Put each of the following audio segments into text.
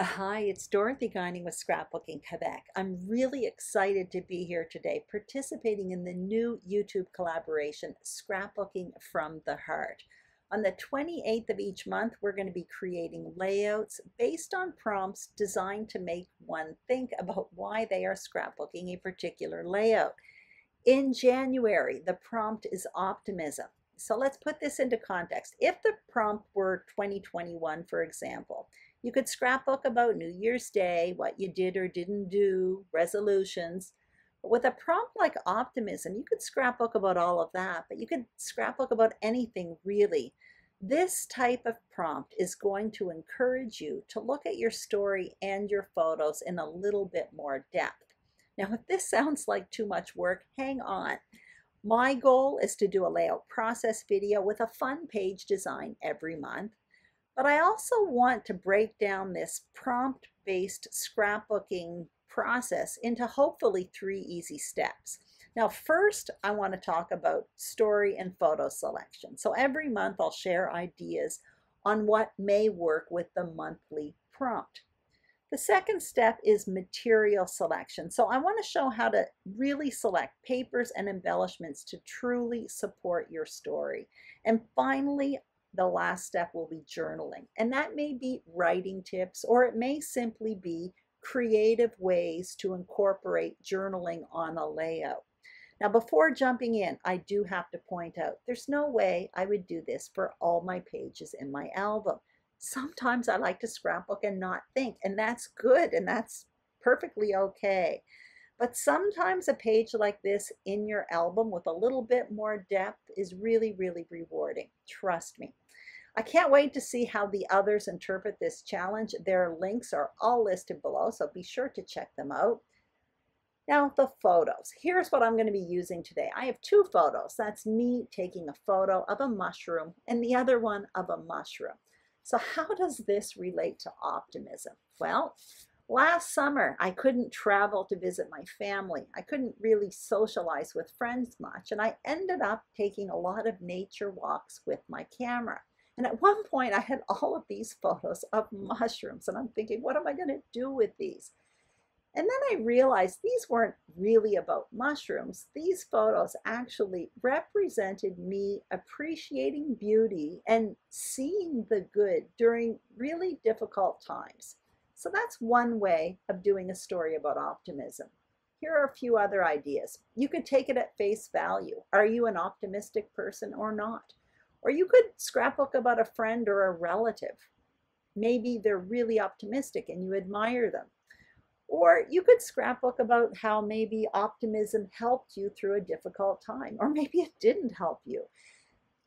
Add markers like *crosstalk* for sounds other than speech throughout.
Hi, it's Dorothy Guinan with Scrapbooking Quebec. I'm really excited to be here today participating in the new YouTube collaboration, Scrapbooking from the Heart. On the 28th of each month, we're going to be creating layouts based on prompts designed to make one think about why they are scrapbooking a particular layout. In January, the prompt is optimism. So let's put this into context. If the prompt were 2021, for example, you could scrapbook about New Year's Day, what you did or didn't do, resolutions. But with a prompt like optimism, you could scrapbook about all of that, but you could scrapbook about anything really. This type of prompt is going to encourage you to look at your story and your photos in a little bit more depth. Now, if this sounds like too much work, hang on. My goal is to do a layout process video with a fun page design every month. But I also want to break down this prompt-based scrapbooking process into hopefully three easy steps. Now, first, I want to talk about story and photo selection. So every month I'll share ideas on what may work with the monthly prompt. The second step is material selection. So I want to show how to really select papers and embellishments to truly support your story. And finally, the last step will be journaling. And that may be writing tips, or it may simply be creative ways to incorporate journaling on a layout. Now, before jumping in, I do have to point out there's no way I would do this for all my pages in my album. Sometimes I like to scrapbook and not think, and that's good and that's perfectly okay. But sometimes a page like this in your album with a little bit more depth is really, really rewarding. Trust me. I can't wait to see how the others interpret this challenge. Their links are all listed below, so be sure to check them out. Now, the photos. Here's what I'm going to be using today. I have two photos. That's me taking a photo of a mushroom and the other one of a mushroom. So how does this relate to optimism? Well, Last summer, I couldn't travel to visit my family. I couldn't really socialize with friends much, and I ended up taking a lot of nature walks with my camera. And at one point, I had all of these *laughs* photos of mushrooms, and I'm thinking, what am I going to do with these? And then I realized these weren't really about mushrooms. These photos actually represented me appreciating beauty and seeing the good during really difficult times. So that's one way of doing a story about optimism. Here are a few other ideas. You could take it at face value. Are you an optimistic person or not? Or you could scrapbook about a friend or a relative. Maybe they're really optimistic and you admire them. Or you could scrapbook about how maybe optimism helped you through a difficult time, or *laughs* maybe it didn't help you.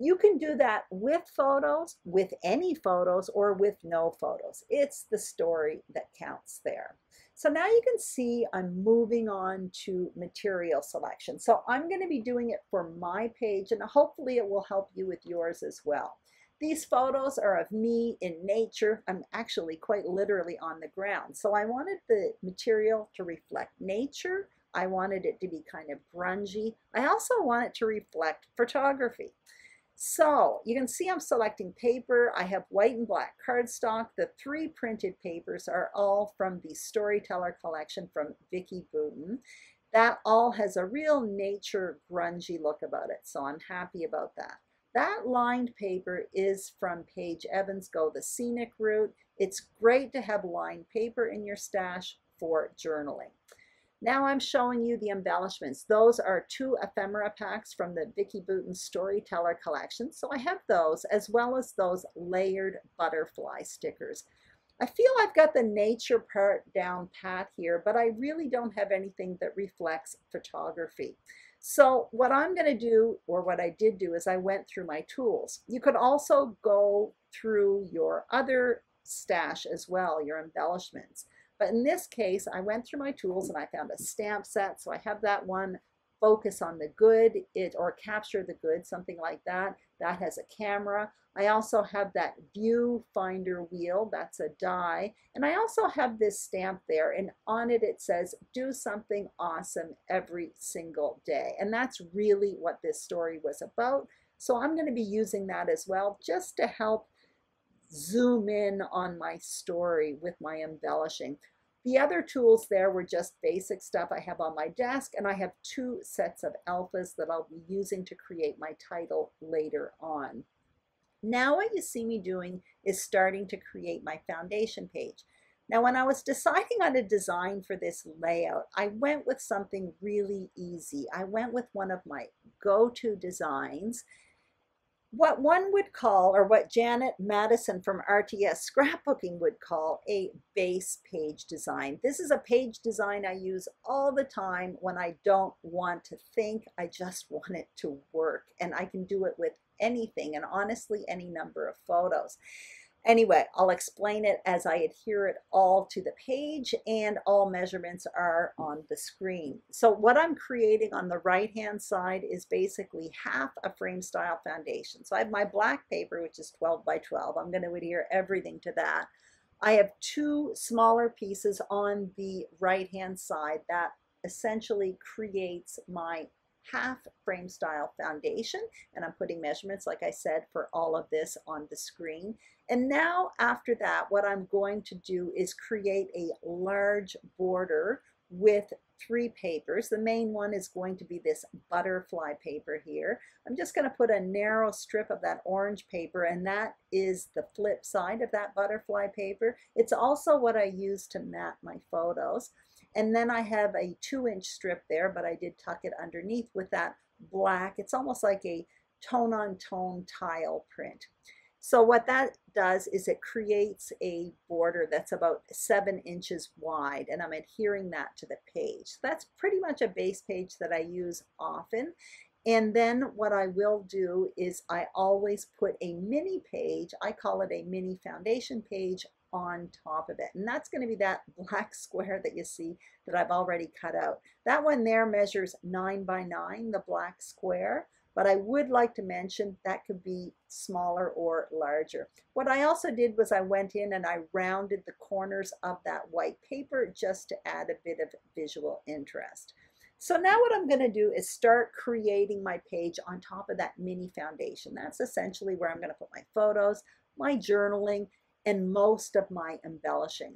You can do that with photos, with any photos, or with no photos. It's the story that counts there. So now you can see I'm moving on to material selection. So I'm going to be doing it for my page and hopefully it will help you with yours as well. These photos are of me in nature. I'm actually quite literally on the ground. So I wanted the material to reflect nature. I wanted it to be kind of grungy. I also want it to reflect photography. So you can see I'm selecting paper. I have white and black cardstock. The three printed papers are all from the Storyteller collection from Vicki Boutin. That all has a real nature grungy look about it, so I'm happy about that. That lined paper is from Paige Evans Go the Scenic Route. It's great to have lined paper in your stash for journaling. Now I'm showing you the embellishments. Those are two ephemera packs from the Vicki Boutin Storyteller collection. So I have those as well as those layered butterfly stickers. I feel I've got the nature part down pat here, but I really don't have anything that reflects photography. So what I'm going to do, or what I did do, is I went through my tools. You could also go through your other stash as well, your embellishments. But in this case, I went through my tools and I found a stamp set. So I have that one focus on the good it or capture the good, something like that. That has a camera. I also have that view finder wheel, that's a die. And I also have this stamp there and on it it says do something awesome every single day. And that's really what this story was about. So I'm going to be using that as well just to help zoom in on my story with my embellishing. The other tools there were just basic stuff I have on my desk, and I have two sets of alphas that I'll be using to create my title later on. Now what you see me doing is starting to create my foundation page. Now, when I was deciding on a design for this layout, I went with something really easy. I went with one of my go-to designs, what one would call, or what Janet Madison from RTS Scrapbooking would call, a base page design. This is a page design I use all the time when I don't want to think. I just want it to work, and I can do it with anything, and honestly, any number of photos. Anyway, I'll explain it as I adhere it all to the page and all measurements are on the screen. So what I'm creating on the right hand side is basically half a frame style foundation. So I have my black paper, which is 12 by 12. I'm going to adhere everything to that. I have two smaller pieces on the right hand side that essentially creates my half frame style foundation. And I'm putting measurements like I said for all of this on the screen. And now after that what I'm going to do is create a large border with three papers. The main one is going to be this butterfly paper here. I'm just going to put a narrow strip of that orange paper and that is the flip side of that butterfly paper. It's also what I use to mat my photos. And then I have a two inch strip there, but I did tuck it underneath with that black. It's almost like a tone on tone tile print. So what that does is it creates a border that's about seven inches wide and I'm adhering that to the page. So That's pretty much a base page that I use often. And then what I will do is I always put a mini page, I call it a mini foundation page on top of it. And that's going to be that *laughs* black square that you see that I've already cut out. That one there measures 9 by 9, the black square. But I would like to mention that could be smaller or larger. What I also did was I went in and I rounded the corners of that white paper just to add a bit of visual interest. So now what I'm going to do is start creating my page on top of that mini foundation. That's essentially where I'm going to put my photos, my journaling, and most of my embellishing.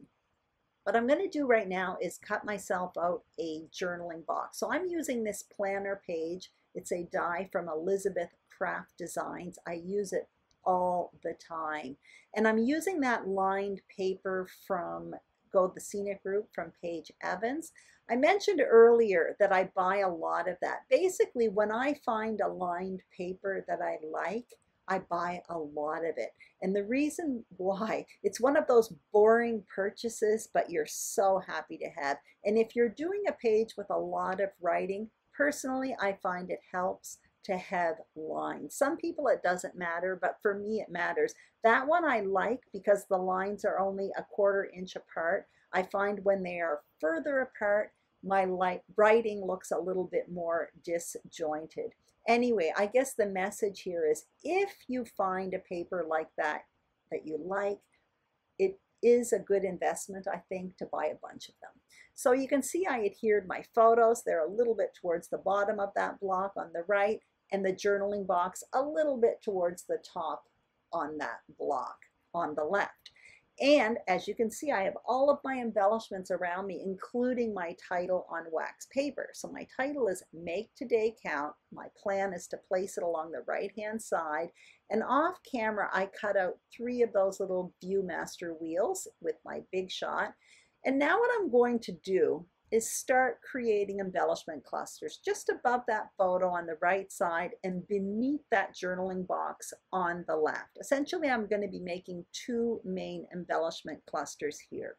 What I'm going to do right now is cut myself out a journaling box. So I'm using this planner page it's a die from Elizabeth Craft Designs. I use it all the time. And I'm using that lined paper from Go the Scenic Route from Paige Evans. I mentioned earlier that I buy a lot of that. Basically, when I find a lined paper that I like, I buy a lot of it. And the reason why, it's one of those boring purchases, but you're so happy to have. And if you're doing a page with a lot of writing, Personally, I find it helps to have lines. Some people it doesn't matter, but for me it matters. That one I like because the lines are only a quarter inch apart. I find when they are further apart, my light writing looks a little bit more disjointed. Anyway, I guess the message here is if you find a paper like that that you like, it is a good investment, I think, to buy a bunch of them. So you can see I adhered my photos. They're a little bit towards the bottom of that block on the right and the journaling box a little bit towards the top on that block on the left. And as you can see, I have all of my embellishments around me, including my title on wax paper. So my title is Make Today Count. My plan is to place it along the right-hand side. And off camera, I cut out three of those little Viewmaster wheels with my Big Shot. And now what I'm going to do is start creating embellishment clusters just above that photo on the right side and beneath that journaling box on the left. Essentially, I'm going to be making two main embellishment clusters here.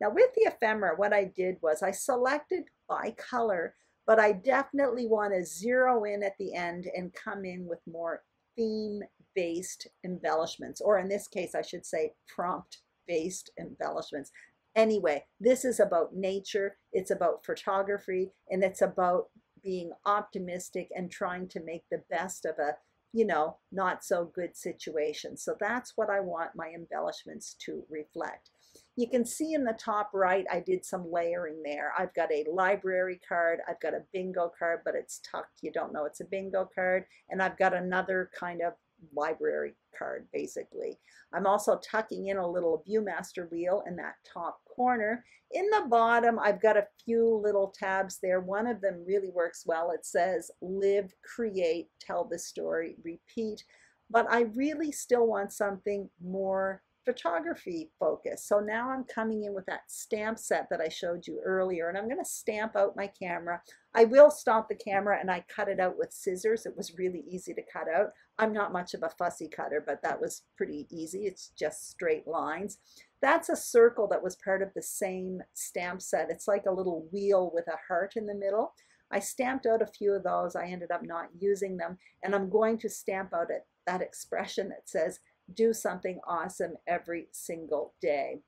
Now with the ephemera, what I did was I selected by color, but I definitely want to zero in at the end and come in with more theme-based embellishments, or in this case, I should say prompt-based embellishments. Anyway, this is about nature, it's about photography, and it's about being optimistic and trying to make the best of a, you know, not so good situation. So that's what I want my embellishments to reflect. You can see in the top right, I did some layering there. I've got a library card, I've got a bingo card, but it's tucked. You don't know it's a bingo card. And I've got another kind of library card, basically. I'm also tucking in a little Viewmaster wheel in that top corner. In the bottom, I've got a few little tabs there. One of them really works well. It says live, create, tell the story, repeat. But I really still want something more photography focus. So now I'm coming in with that stamp set that I showed you earlier and I'm going to stamp out my camera. I will stop the camera and I cut it out with scissors. It was really easy to cut out. I'm not much of a fussy cutter, but that was pretty easy. It's just straight lines. That's a circle that was part of the same stamp set. It's like a little wheel with a heart in the middle. I stamped out a few of those. I ended up not using them. And I'm going to stamp out it, that expression that says, do something awesome every single day.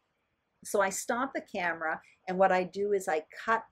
So I stop the camera and what I do is I cut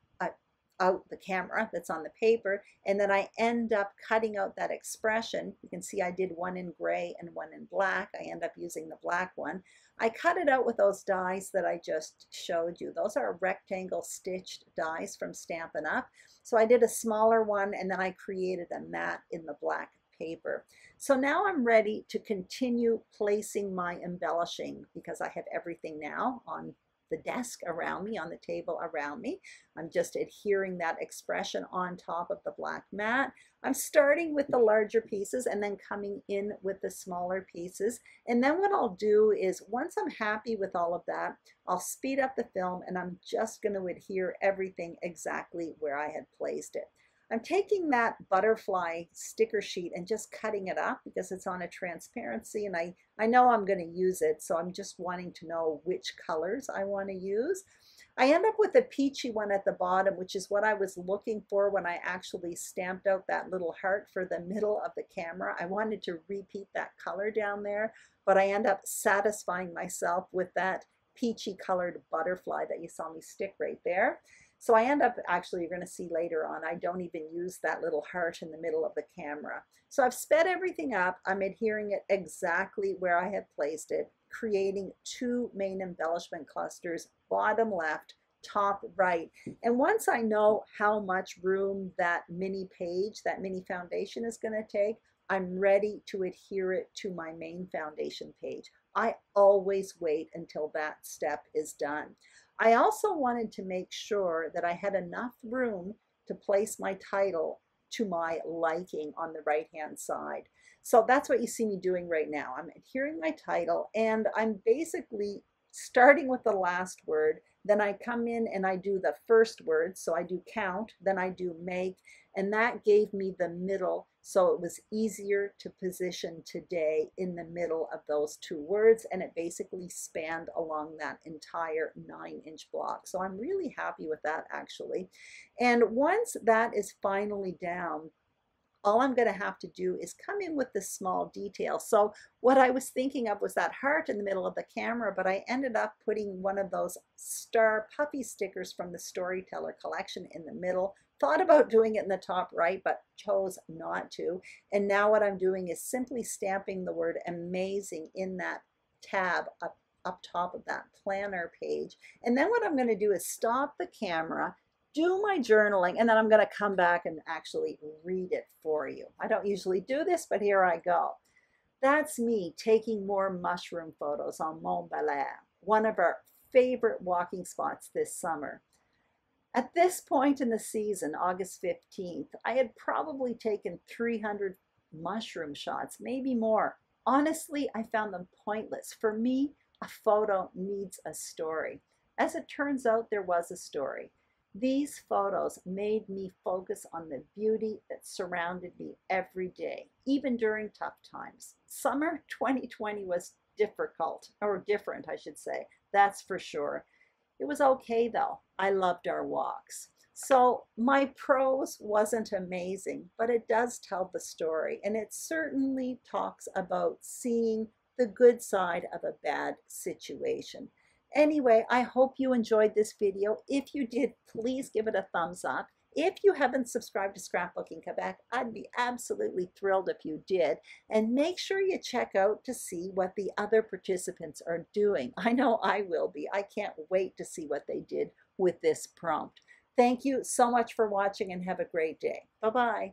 out the camera that's on the paper and then I end up cutting out that expression. You can see I did one in gray and one in black. I end up using the black one. I cut it out with those dies that I just showed you. Those are rectangle stitched dies from Stampin' Up. So I did a smaller one and then I created a mat in the black paper. So now I'm ready to continue placing my embellishing because I have everything now on the desk around me, on the table around me. I'm just adhering that expression on top of the black mat. I'm starting with the larger pieces and then coming in with the smaller pieces. And then what I'll do is once I'm happy with all of that, I'll speed up the film and I'm just going to adhere everything exactly where I had placed it. I'm taking that butterfly sticker sheet and just cutting it up because it's on a transparency and I, I know I'm going to use it so I'm just wanting to know which colors I want to use. I end up with a peachy one at the bottom which is what I was looking for when I actually stamped out that little heart for the middle of the camera. I wanted to repeat that color down there but I end up satisfying myself with that peachy colored butterfly that you saw me stick right there. So I end up, actually, you're going to see later on, I don't even use that little heart in the middle of the camera. So I've sped everything up. I'm adhering it exactly where I had placed it, creating two main embellishment clusters, bottom left, top right. And once I know how much room that mini page, that mini foundation is going to take, I'm ready to adhere it to my main foundation page. I always wait until that step is done. I also wanted to make sure that I had enough room to place my title to my liking on the right hand side. So that's what you see me doing right now. I'm adhering my title and I'm basically starting with the last word. Then I come in and I do the first word. So I do count, then I do make, and that gave me the middle so it was easier to position today in the middle of those two words and it basically spanned along that entire nine inch block. So I'm really happy with that actually. And once that is finally down, all I'm going to have to do is come in with the small details. So what I was thinking of was that heart in the middle of the camera, but I ended up putting one of those star puffy stickers from the Storyteller collection in the middle thought about doing it in the top right, but chose not to. And now what I'm doing is simply stamping the word amazing in that tab up, up top of that planner page. And then what I'm going to do is stop the camera, do my journaling, and then I'm going to come back and actually read it for you. I don't usually do this, but here I go. That's me taking more mushroom photos on Mont Belair, one of our favorite walking spots this summer. At this point in the season, August 15th, I had probably taken 300 mushroom shots, maybe more. Honestly, I found them pointless. For me, a photo needs a story. As it turns out, there was a story. These photos made me focus on the beauty that surrounded me every day, even during tough times. Summer 2020 was difficult, or different, I should say, that's for sure. It was okay though. I loved our walks. So my prose wasn't amazing, but it does tell the story and it certainly talks about seeing the good side of a bad situation. Anyway, I hope you enjoyed this video. If you did, please give it a thumbs up. If you haven't subscribed to Scrapbooking Quebec, I'd be absolutely thrilled if you did. And make sure you check out to see what the other participants are doing. I know I will be. I can't wait to see what they did with this prompt. Thank you so much for watching and have a great day. Bye-bye.